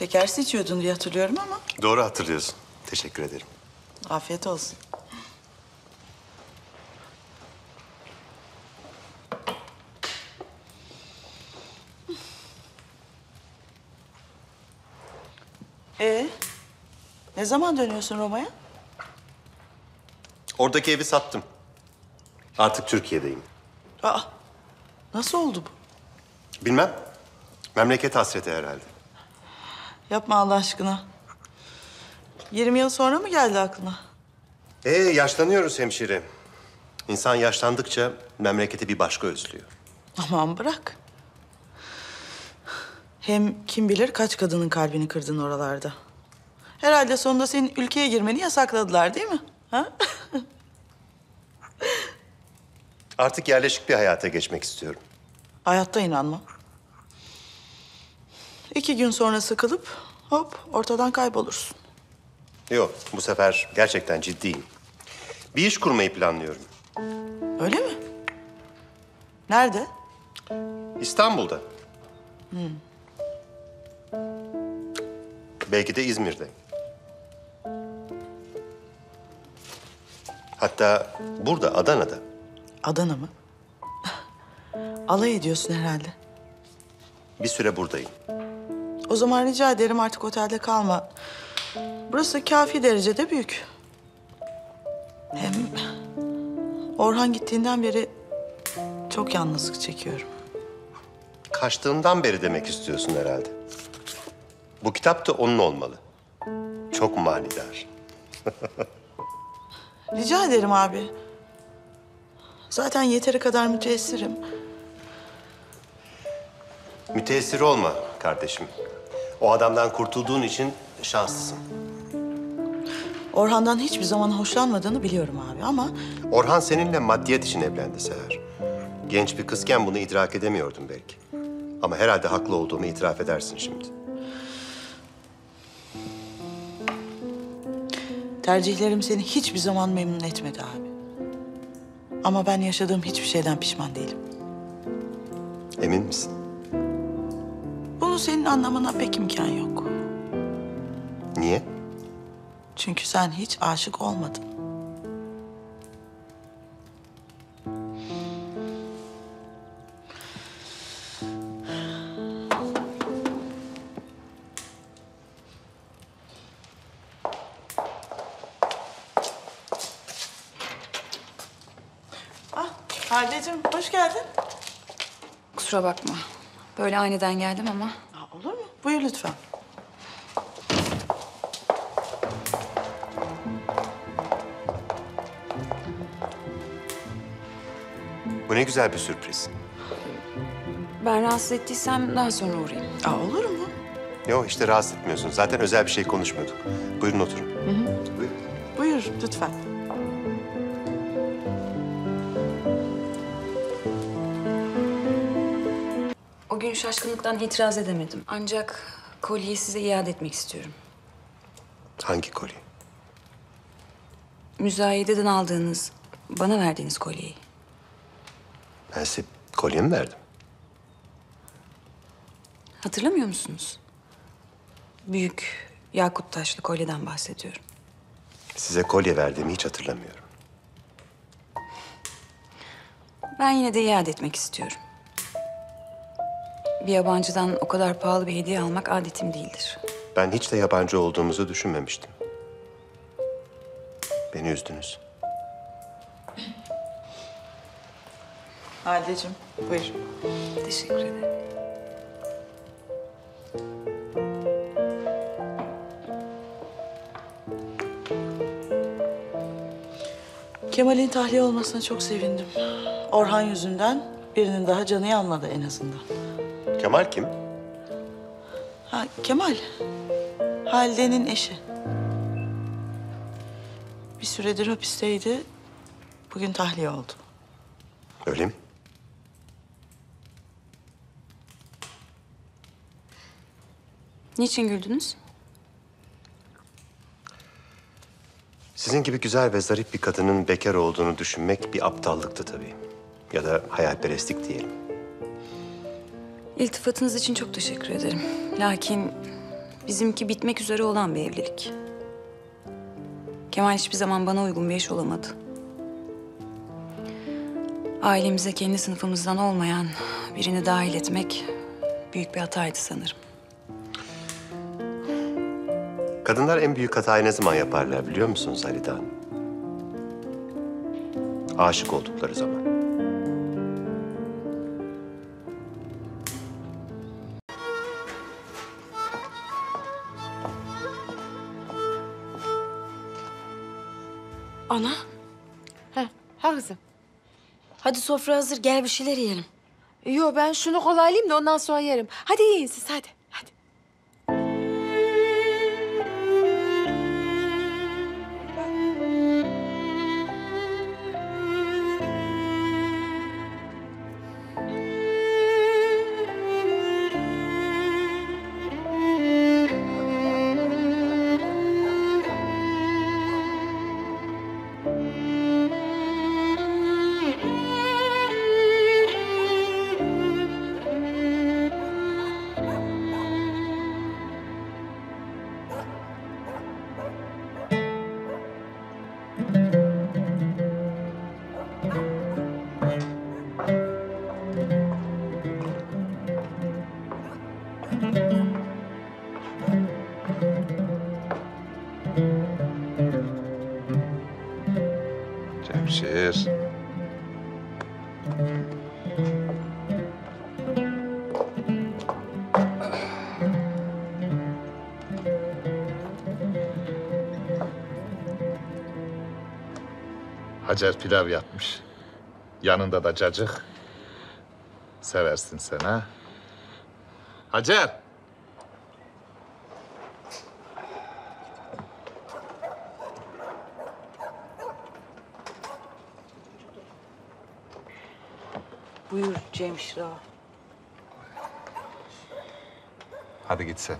Şekersiz içiyordun diye hatırlıyorum ama Doğru hatırlıyorsun. Teşekkür ederim. afiyet olsun. Ee, ne zaman dönüyorsun Roma'ya? Oradaki evi sattım. Artık Türkiye'deyim. Aa, nasıl oldu bu? Bilmem. Memleket hasreti herhalde. Yapma Allah aşkına. 20 yıl sonra mı geldi aklına? Ee, yaşlanıyoruz hemşire. İnsan yaşlandıkça memleketi bir başka özlüyor. Aman bırak. Hem kim bilir kaç kadının kalbini kırdın oralarda. Herhalde sonunda senin ülkeye girmeni yasakladılar değil mi? Ha? Artık yerleşik bir hayata geçmek istiyorum. Hayatta inanmam. İki gün sonra sıkılıp hop ortadan kaybolursun. Yok, bu sefer gerçekten ciddiyim. Bir iş kurmayı planlıyorum. Öyle mi? Nerede? İstanbul'da. Belki de İzmir'de. Hatta burada, Adana'da. Adana mı? Alay ediyorsun herhalde. Bir süre buradayım. O zaman rica ederim artık otelde kalma. Burası kafi derecede büyük. Hem Orhan gittiğinden beri çok yalnızlık çekiyorum. Kaçtığımdan beri demek istiyorsun herhalde. Bu kitap da onun olmalı. Çok manidar. Rica ederim abi. Zaten yeteri kadar müteessirim. Müteessir olma kardeşim. O adamdan kurtulduğun için şanslısın. Orhan'dan hiçbir zaman hoşlanmadığını biliyorum abi ama Orhan seninle maddiyet için evlendi Seher. Genç bir kızken bunu idrak edemiyordum belki. Ama herhalde haklı olduğumu itiraf edersin şimdi. tercihlerim seni hiçbir zaman memnun etmedi abi. Ama ben yaşadığım hiçbir şeyden pişman değilim. Emin misin? Senin anlamana pek imkan yok. Niye? Çünkü sen hiç aşık olmadın. Ah, Haldeciğim hoş geldin. Kusura bakma. Böyle aniden geldim ama? Buyur lütfen. Bu ne güzel bir sürpriz. ben rahatsız ettiysem daha sonra uğrayayım. Aa, olur mu? Yok işte rahatsız etmiyorsun. Zaten özel bir şey konuşmuyorduk. Buyurun oturun. Buyurun. Buyur lütfen. O gün şaşkınlıktan itiraz edemedim. Ancak kolyeyi size iade etmek istiyorum. Hangi kolye? Müzayededen aldığınız, bana verdiğiniz kolyeyi. Ben size kolye mi verdim? Hatırlamıyor musunuz? Büyük yakut taşlı kolyeden bahsediyorum. Size kolye verdiğimi hiç hatırlamıyorum. Ben yine de iade etmek istiyorum. Bir yabancıdan o kadar pahalı bir hediye almak adetim değildir. Ben hiç de yabancı olduğumuzu düşünmemiştim. Beni üzdünüz. Haldeciğim buyur. Teşekkür ederim. Kemal'in tahliye olmasına çok sevindim. Orhan yüzünden birinin daha canı yanmadı en azından. Kemal kim? Ha Kemal, Halide'nin eşi. Bir süredir hapisteydi. Bugün tahliye oldu. Öyle mi? Niçin güldünüz? Sizin gibi güzel ve zarif bir kadının bekar olduğunu düşünmek bir aptallıktı tabii. Ya da hayalperestlik diyelim. İltifatınız için çok teşekkür ederim. Lakin Bizimki bitmek üzere olan bir evlilik. Kemal hiçbir zaman bana uygun bir eş olamadı. Ailemize kendi sınıfımızdan olmayan birini dahil etmek büyük bir hataydı sanırım. Kadınlar en büyük hatayı ne zaman yaparlar biliyor musunuz Halide Hanım? Aşık oldukları zaman. Ana. Heh, ha kızım. Hadi sofra hazır gel bir şeyler yiyelim. Yo ben şunu kolaylayayım da ondan sonra yerim. Hadi yiyin siz hadi. Hacer pilav yapmış. Yanında da cacık. Seversin sen ha? Hacer! Buyur Cemşir ağa. Hadi git sen.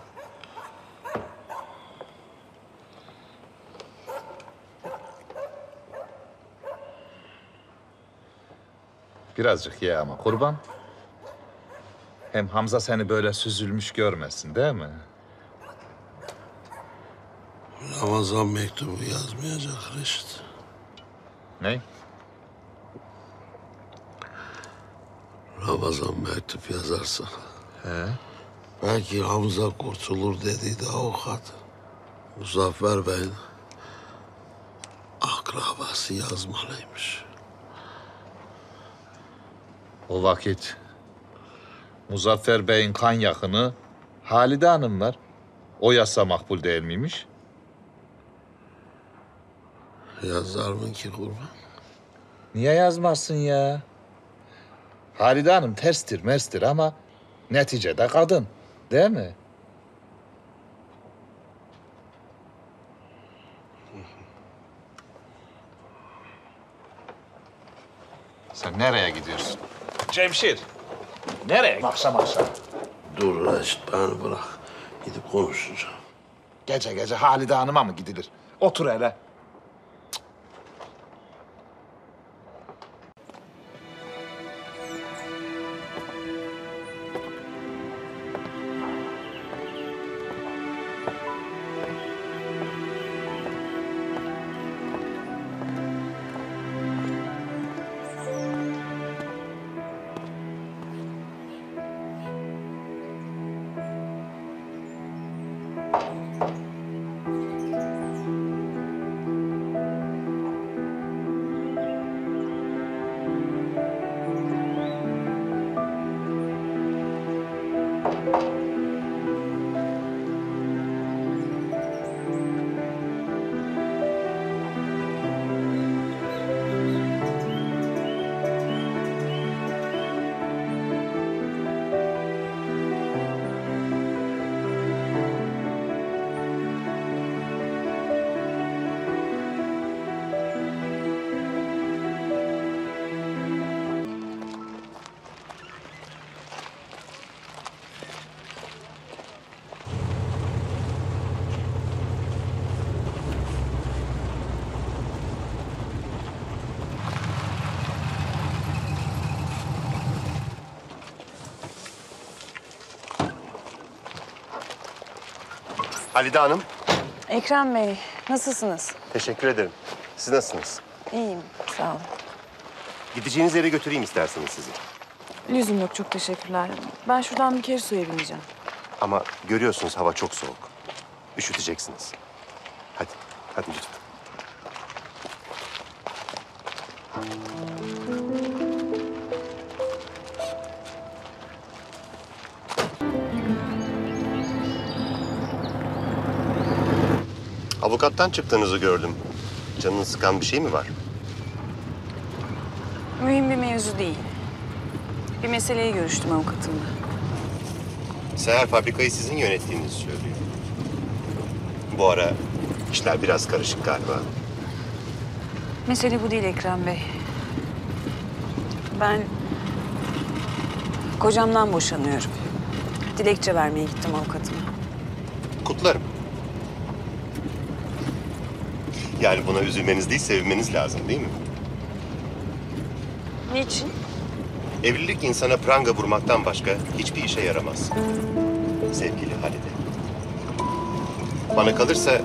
Birazcık ye ama kurban. Hem Hamza seni böyle süzülmüş görmesin değil mi? Ramazan mektubu yazmayacak Reşit. Ne? Ramazan mektup yazarsa. He. Belki Hamza kurtulur dediydi avukat. Muzaffer Bey'in akrabası yazmalıymış. O vakit Muzaffer Bey'in kan yakını Halide Hanım var. O yazsa makbul değil miymiş? Yazar mı ki kurban? Niye yazmazsın ya? Halide Hanım terstir merstir ama neticede kadın. Değil mi? Sen nereye gidiyorsun? Cemşir. Nereye? Akşam akşam. Dur Reşit beni bırak. Gidip konuşacağım. Gece gece Halide Hanım'a mı gidilir? Otur hele. Halide Hanım, Ekrem Bey, nasılsınız? teşekkür ederim. Siz nasılsınız? İyiyim, sağ olun. Gideceğiniz yere götüreyim isterseniz sizi. Lüzum yok, çok teşekkürler. Ben şuradan bir kere suya bineceğim. Ama görüyorsunuz hava çok soğuk. Üşüteceksiniz. Hadi, hadi lütfen. Avukattan çıktığınızı gördüm. Canını sıkan bir şey mi var? Mühim bir mevzu değil. Bir meseleyi görüştüm avukatımla. Seher fabrikayı sizin yönettiğinizi söylüyor. Bu ara işler biraz karışık galiba. Mesele bu değil Ekrem Bey. Ben kocamdan boşanıyorum. Dilekçe vermeye gittim avukatıma. Kutlarım. Yani buna üzülmeniz değil, sevinmeniz lazım değil mi? Niçin? Evlilik insana pranga vurmaktan başka hiçbir işe yaramaz. Sevgili Halide. Bana kalırsa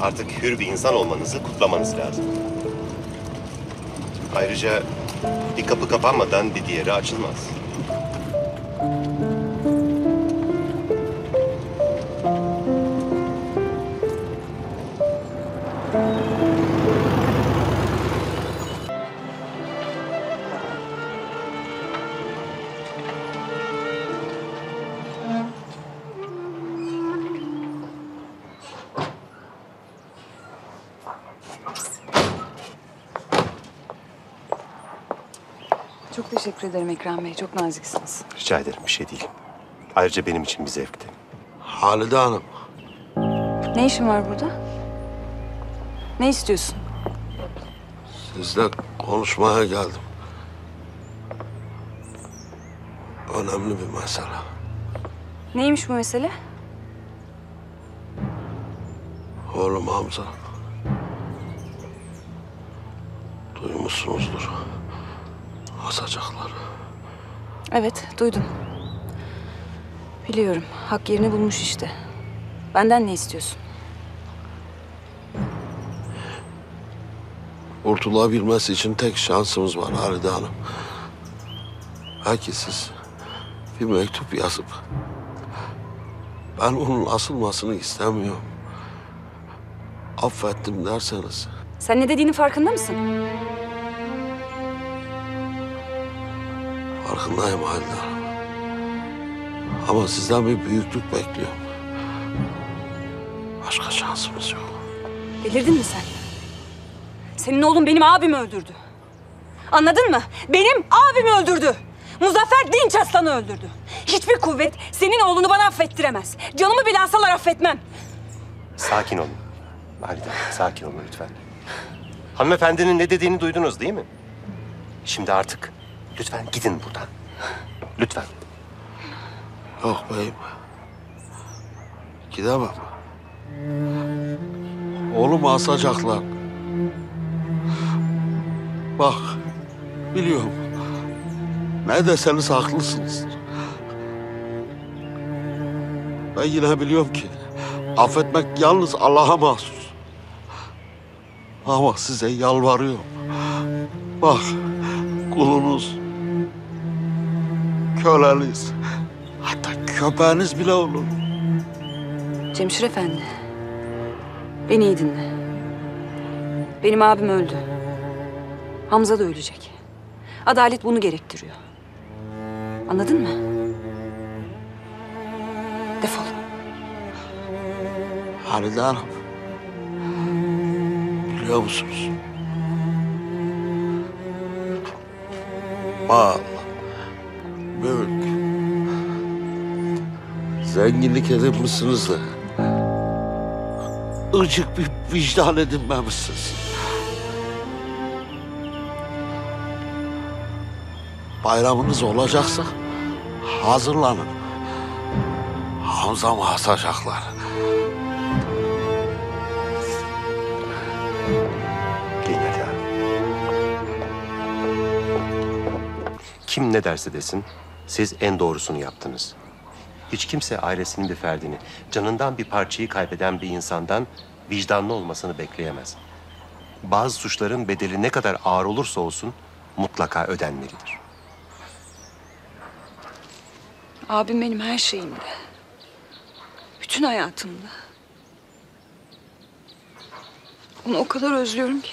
artık hür bir insan olmanızı kutlamanız lazım. Ayrıca bir kapı kapanmadan bir diğeri açılmaz. Çok teşekkür ederim Ekrem Bey. Çok naziksiniz. Rica ederim bir şey değil. Ayrıca benim için bir zevkti. Halide Hanım, Ne işin var burada? Ne istiyorsun? sizle konuşmaya geldim. Önemli bir mesele. Neymiş bu mesele? Oğlum Hamza. Duymuşsunuzdur. Asacaklar. Evet, duydum. Biliyorum. Hak yerini bulmuş işte. Benden ne istiyorsun? Kurtulabilmesi için tek şansımız var Halide Hanım. Belki siz bir mektup yazıp ben onun asılmasını istemiyorum. Affettim derseniz Sen ne dediğinin farkında mısın? Farkındayım Hanım. Ama sizden bir büyüklük bekliyorum. Başka şansımız yok. Delirdin mi sen? Senin oğlun benim abimi öldürdü. Anladın mı? Benim abimi öldürdü. Muzaffer Dinç Aslan'ı öldürdü. Hiçbir kuvvet senin oğlunu bana affettiremez. Canımı bile alsalar affetmem. Sakin olun. Halide, sakin olun lütfen. Hanımefendinin ne dediğini duydunuz değil mi? Şimdi artık lütfen gidin buradan. Lütfen. Yok beyim. Gidemem. Oğlumu asacaklar. Bak, biliyorum. Ne deseniz haklısınız. Ben yine biliyorum ki affetmek yalnız Allah'a mahsus. Ama size yalvarıyorum. Bak, kulunuz, köleniz, hatta köpeğiniz bile olur. Cemşir Efendi. Beni iyi dinle. Benim abim öldü. Hamza da ölecek. Adalet bunu gerektiriyor. Anladın mı? Defol. Halide Hanım. Biliyor musunuz? Mal, mülk, zenginlik edinmişsiniz de ıcık bir vicdan edinmemişsiniz. Bayramınız olacaksa hazırlanın. Hamza'mı asacaklar. Kim ne derse desin, siz en doğrusunu yaptınız. Hiç kimse ailesinin bir ferdini, canından bir parçayı kaybeden bir insandan vicdanlı olmasını bekleyemez. Bazı suçların bedeli ne kadar ağır olursa olsun mutlaka ödenmelidir. Abim benim her şeyimdi. Bütün hayatımda. Onu o kadar özlüyorum ki.